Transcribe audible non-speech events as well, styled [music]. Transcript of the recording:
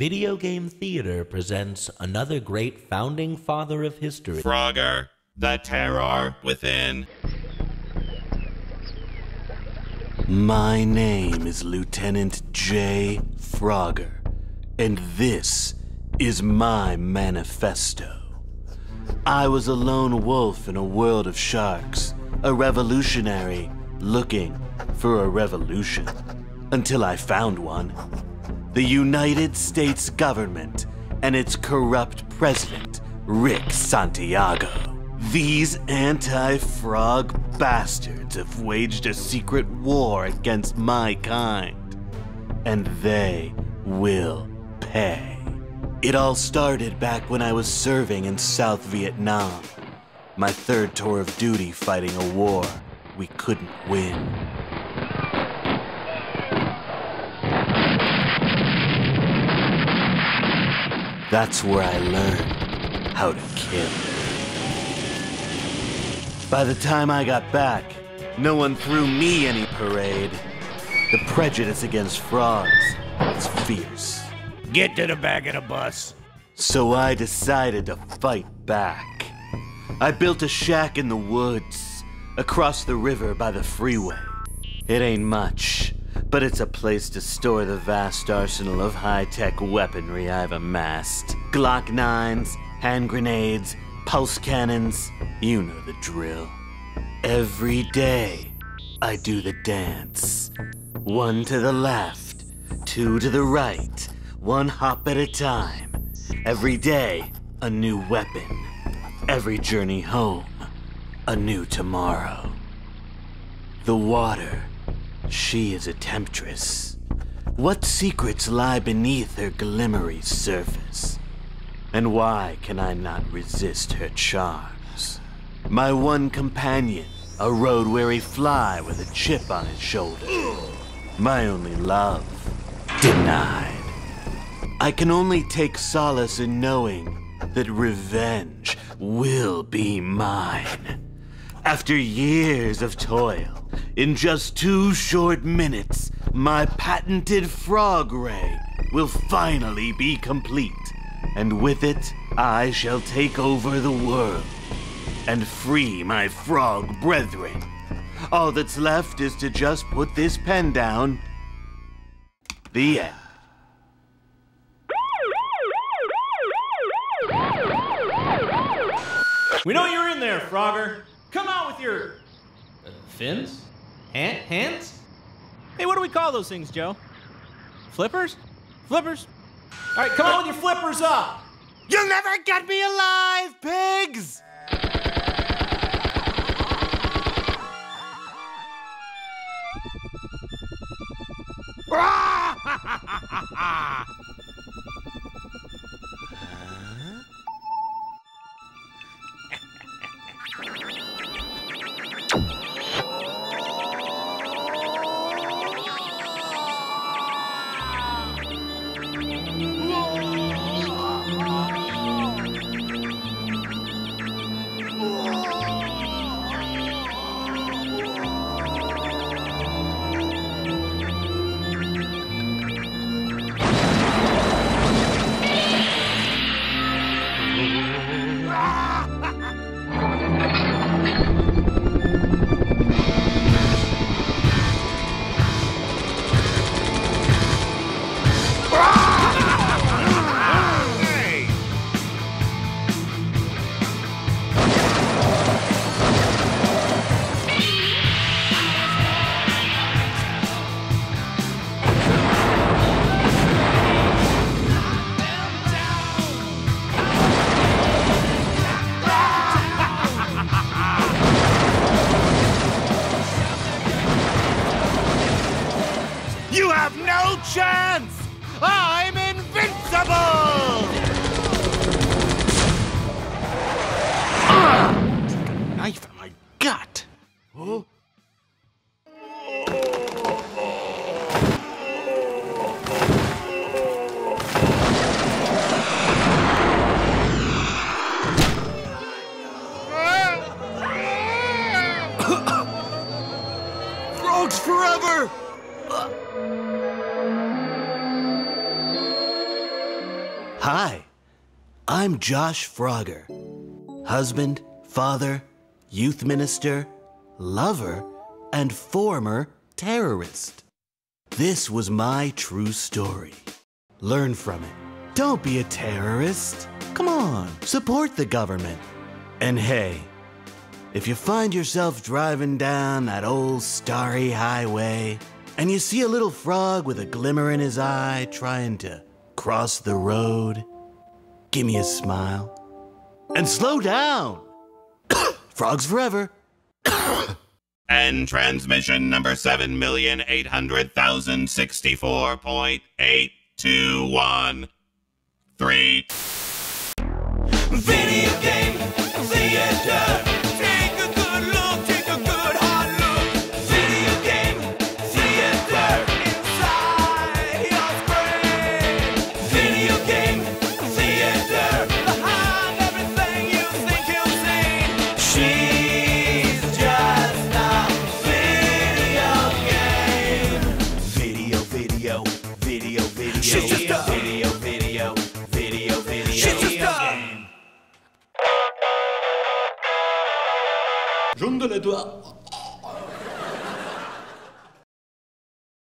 Video Game Theater presents another great founding father of history Frogger, the terror within. My name is Lieutenant J. Frogger, and this is my manifesto. I was a lone wolf in a world of sharks, a revolutionary looking for a revolution, until I found one. The United States government and its corrupt president, Rick Santiago. These anti frog bastards have waged a secret war against my kind, and they will pay. It all started back when I was serving in South Vietnam, my third tour of duty fighting a war we couldn't win. That's where I learned how to kill. By the time I got back, no one threw me any parade. The prejudice against frogs was fierce. Get to the back of the bus. So I decided to fight back. I built a shack in the woods, across the river by the freeway. It ain't much, but it's a place to store the vast arsenal of high tech weaponry I've amassed Glock 9s, hand grenades, pulse cannons. You know the drill. Every day, I do the dance. One to the left, two to the right, one hop at a time. Every day, a new weapon. Every journey home, a new tomorrow. The water, she is a temptress. What secrets lie beneath her glimmery surface? And why can I not resist her charms? My one companion, a road weary fly with a chip on his shoulder. My only love, denied. I can only take solace in knowing that revenge will be mine. After years of toil, in just two short minutes, my patented frog ray will finally be complete. And with it, I shall take over the world and free my frog brethren. All that's left is to just put this pen down. The end. We know you're in there, Frogger. Come out with your uh, fins, Han- hands. Hey, what do we call those things, Joe? Flippers? Flippers? All right, come on with your flippers up. You'll never get me alive, pigs! [laughs] forever! I'm Josh Frogger, husband, father, youth minister, lover, and former terrorist. This was my true story. Learn from it. Don't be a terrorist. Come on, support the government. And hey, if you find yourself driving down that old starry highway and you see a little frog with a glimmer in his eye trying to cross the road, give me a smile and slow down. [coughs] Frogs forever. [coughs] And transmission number 7,800,064.821. Three. Video, video. She's just a video, video, video, video. She's just a Jaune de la doigt.